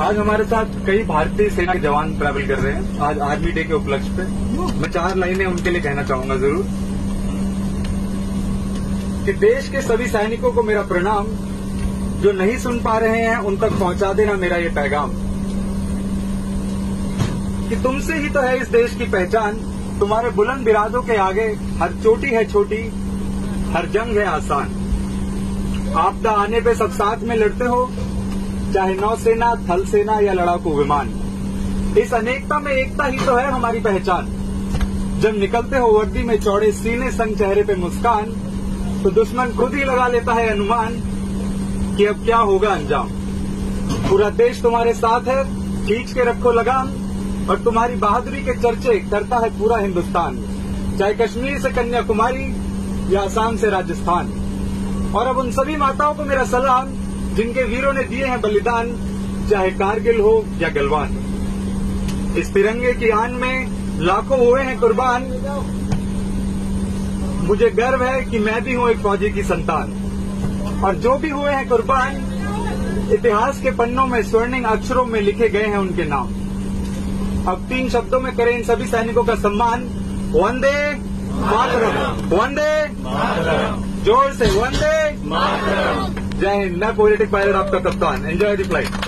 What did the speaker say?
आज हमारे साथ कई भारतीय सेना के जवान ट्रैवल कर रहे हैं। आज आर्मी डे के उपलक्ष्य पे। मैं चार लाइनें उनके लिए कहना चाहूँगा ज़रूर। कि देश के सभी सैनिकों को मेरा प्रणाम। जो नहीं सुन पा रहे हैं, उन तक पहुँचा देना मेरा ये पैगाम। कि तुमसे ही तो है इस देश की पहचान। तुम्हारे बुलंद बिरादों के आगे हर चोटी है छोटी, हर जंग है आसान। आपदा आने पे सब साथ में लड़ते हो चाहे नौसेना थल सेना या लड़ाकू विमान। इस अनेकता में एकता ही तो है हमारी पहचान। जब निकलते हो वर्दी में चौड़े सीने संग चेहरे पे मुस्कान तो दुश्मन खुद ही लगा लेता है अनुमान कि अब क्या होगा अंजाम। पूरा देश तुम्हारे साथ है, खींच के रखो लगाम, और तुम्हारी बहादुरी के चर्चे करता है पूरा हिंदुस्तान। चाहे कश्मीर से कन्याकुमारी या आसाम से राजस्थान। और अब उन सभी माताओं को मेरा सलाम जिनके वीरों ने दिए हैं बलिदान, चाहे कारगिल हो या गलवान। इस तिरंगे की आन में लाखों हुए हैं कुर्बान। मुझे गर्व है कि मैं भी हूँ एक फौजी की संतान। और जो भी हुए हैं कुर्बान, इतिहास के पन्नों में स्वर्णिम अक्षरों में लिखे गए हैं उनके नाम। अब तीन शब्दों में करें इन सभी सैनिकों का सम्मान। वंदे मातरम। वंदे ज़ोर से वंदे जय हिंद मैं पोलिटिक पायलट आपका कप्तान एंजॉय द फ़्लाइट